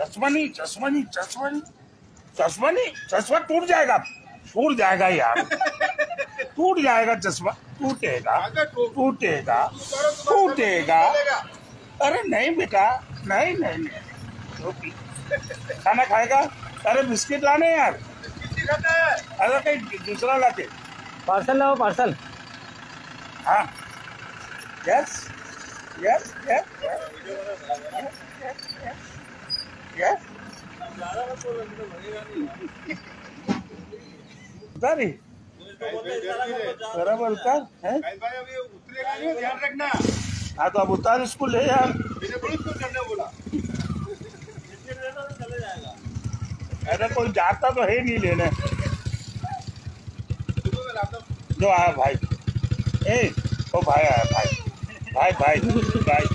चश्मा नहीं चश्मा नहीं चश्मा नहीं चश्मा नहीं चश्मा टूट जाएगा। टूट जाएगा यार। टूट जाएगा चश्मा टूटेगा। टूटेगा। टूटेगा। अरे नहीं बेटा। नहीं नहीं नहीं। खाना खाएगा? अरे बिस्किट लाने यार। अरे कहीं दूसरा लाके पार्सल लाओ पार्सल। हाँ। यस यस यस उतारी। बराबर उतार, है? ध्यान रखना हाँ तो अब उतार इसको ले यार। अरे, कोई जाता तो है नहीं लेने। जो आया भाई। ए, ओ, भाई आया भाई। भाई भाई भाई।